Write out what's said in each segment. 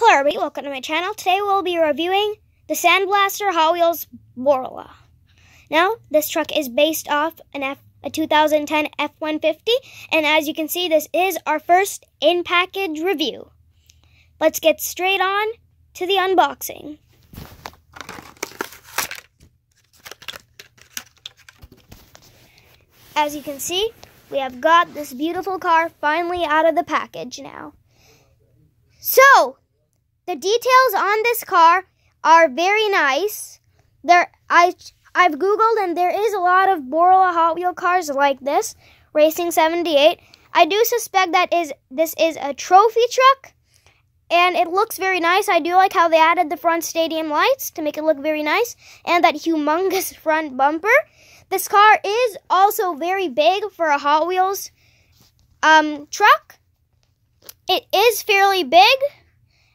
everybody, welcome to my channel. Today we'll be reviewing the Sandblaster Hot Wheels Borla. Now, this truck is based off an F, a 2010 F-150, and as you can see, this is our first in-package review. Let's get straight on to the unboxing. As you can see, we have got this beautiful car finally out of the package now. So, the details on this car are very nice. There, I I've googled and there is a lot of Borla Hot Wheel cars like this, Racing 78. I do suspect that is this is a trophy truck, and it looks very nice. I do like how they added the front stadium lights to make it look very nice, and that humongous front bumper. This car is also very big for a Hot Wheels um, truck. It is fairly big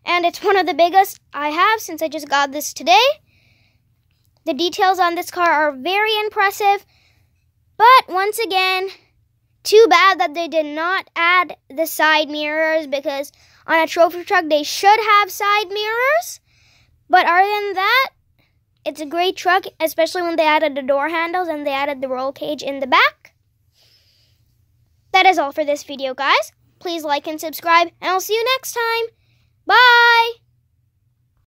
and it's one of the biggest I have since I just got this today. The details on this car are very impressive, but once again, too bad that they did not add the side mirrors because on a trophy truck they should have side mirrors. But other than that, it's a great truck, especially when they added the door handles and they added the roll cage in the back. That is all for this video, guys. Please like and subscribe, and I'll see you next time. Bye!